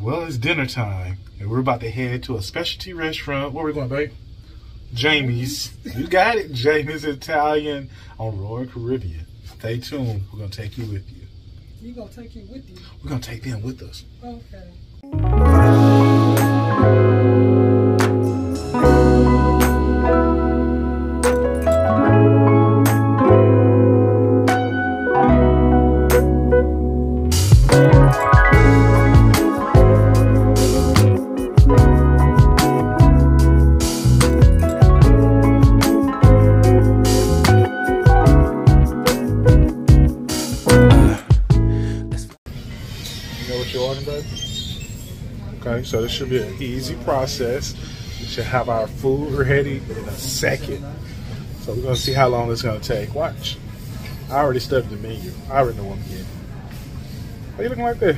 Well, it's dinner time, and we're about to head to a specialty restaurant. Where we going, babe? Jamie's. You got it. Jamie's Italian on Royal Caribbean. Stay tuned. We're gonna take you with you. You gonna take you with you? We're gonna take them with us. Okay. You know what you're ordering, babe? Okay, so this should be an easy process. We should have our food ready in a second. So we're gonna see how long it's gonna take. Watch. I already studied the menu. I already know what I'm getting. Why you looking like that?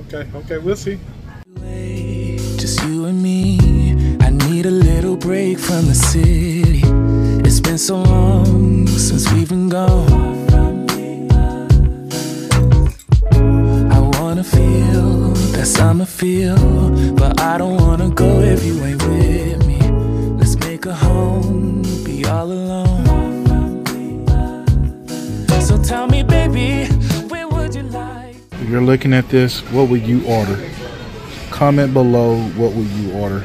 Okay, okay, we'll see. Just you and me. I need a little break from the city. It's been so long since we've been gone. Feel, but I don't wanna go if you ain't with me. Let's make a home, be all alone. So tell me, baby, where would you like? If you're looking at this, what would you order? Comment below what would you order.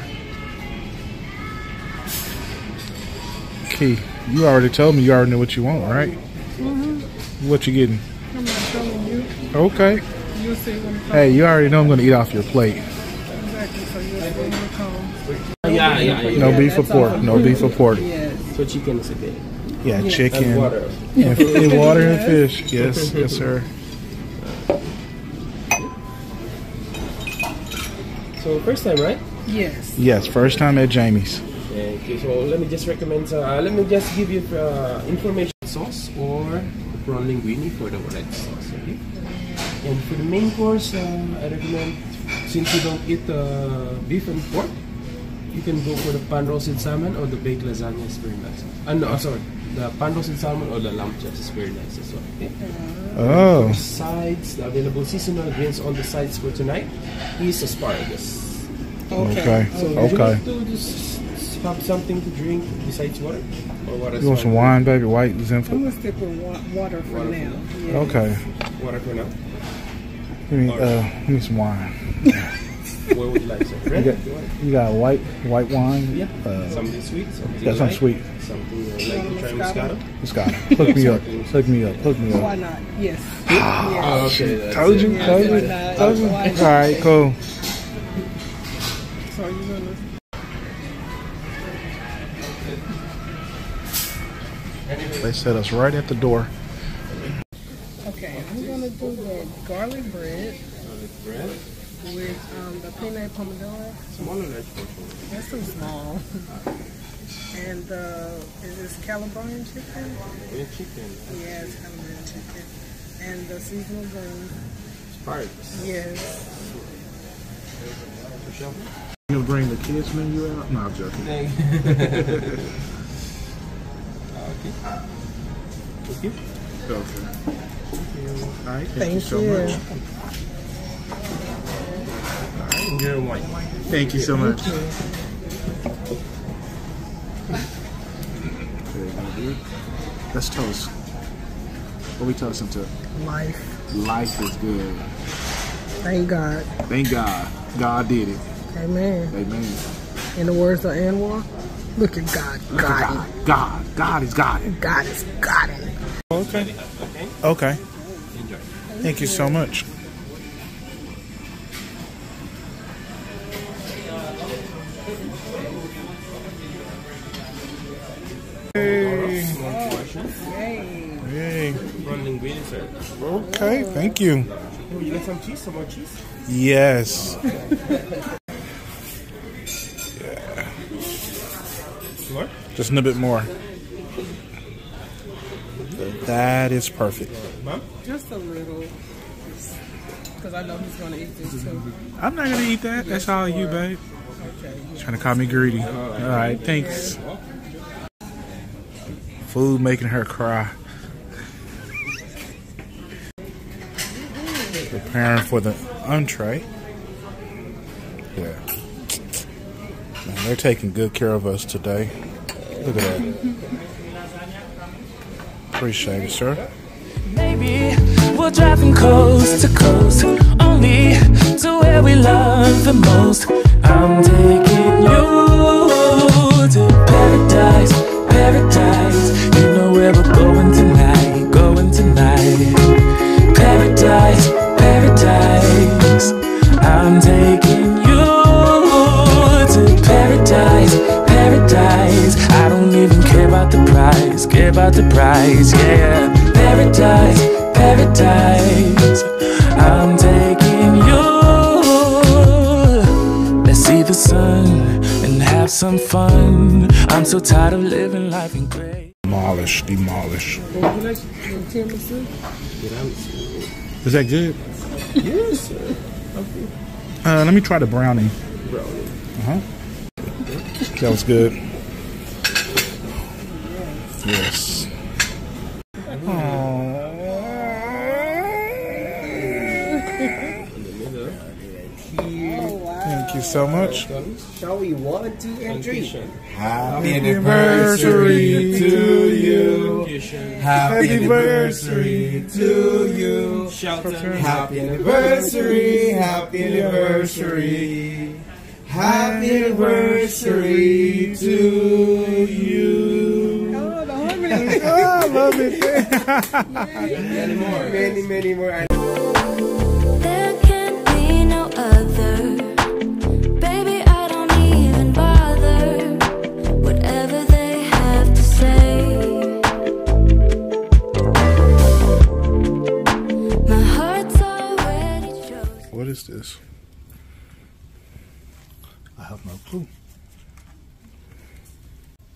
Ke, you already told me you already know what you want, right? Mm-hmm. What you getting? I'm not telling you. Okay. You'll see when it comes. Hey, you already know I'm gonna eat off your plate. Exactly. So you'll see when it comes. Yeah, yeah, yeah. No beef or pork. No beef or pork. Yes. So chicken is okay. Yeah, chicken And water. and, and water and fish. Yes, yes, sir. So first time, right? Yes. Yes, first time at Jamie's. Okay, so let me just recommend, uh, let me just give you uh, information sauce or the prawn linguine for the red sauce, okay? And for the main course, uh, I recommend, since you don't eat uh, beef and pork, you can go for the pan roasted salmon or the baked lasagna is very nice. Uh, no, sorry, the pan roasted salmon or the lamb chops is very nice as well, okay? Oh, Sides, the available seasonal greens on the sides for tonight is asparagus. okay, So would you okay. like to just have something to drink besides water? Or what is You want some wine, baby? White Zinfandel? I'm gonna stick with wa- water for Water for now. now. Yeah. Okay. Water for now. Give me, uh, give me some wine. What would you like, sir? You Red? got, You want? you got white white wine? Yeah. Uh, something sweet, something got some sweet. Something uh, like to try Moscato? It's got it. Hook me up. Hook me up. Hook me up. Why not? Yes. Oh, okay. that's Told you. Yeah, Told you. not? Told you. Why All cool. So you gonna? They set us right at the door. Okay, gonna do the garlic bread Garlic bread. with um, the penne pomodoro. Smaller large portion. That's too small. and uh, is this Calabrian chicken? With chicken. Yes, Calabrian chicken. And the seasonal greens. Asparagus. Yes. Michelle? You gonna bring the kids menu out? No, I'm joking. okay. Thank you. Okay. All right. Thank, Thank you so you. much. And your wine. Thank you so much. Let's toast. What we toasting to? Life. Life is good. Thank God. Thank God. God did it. Amen. Amen. In the words of Anwar, look at God. Look at God. God. God. God is God. God is God. it. Okay. Okay? Okay. Enjoy. Thank you so much. Hey. Small Hey. Prawn linguine, sir. Okay. Thank you. Oh, you got some cheese? Some more cheese? Yes. More? Just a little bit more. That is perfect. Just a little. Because I know he's going to eat this too. I'm not gonna eat that. That's all you, babe. Okay. Trying to call me greedy. All right. Thanks. Food making her cry. Preparing for the entree. Yeah. Man, they're taking good care of us today. Look at that. Appreciate it, sir. Maybe driving coast to coast, only to where we love the most. I'm taking care about the price, yeah. Paradise, paradise. I'm taking you. Let's see the sun and have some fun. I'm so tired of living life in gray. Demolish, demolish. Would you like tiramisu? Is that good? Yes, sir. Uh, let me try the brownie. Brownie. Uh-huh. That was good. Yes. Thank you so much. Shall we? One, two, and three. Happy anniversary to you. Happy anniversary to you. Shelton, happy anniversary, happy anniversary. Happy anniversary to you. Oh, the harmony. I love it. Many more. Many, many more. There can be no other. Is this? I have no clue.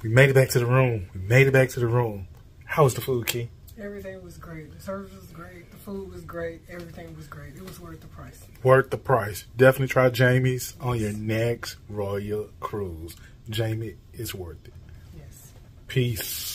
We made it back to the room. We made it back to the room. How was the food, Ke? Everything was great. The service was great. The food was great. Everything was great. It was worth the price. Worth the price. Definitely try Jamie's on your next Royal Cruise. Jamie is worth it. Yes. Peace.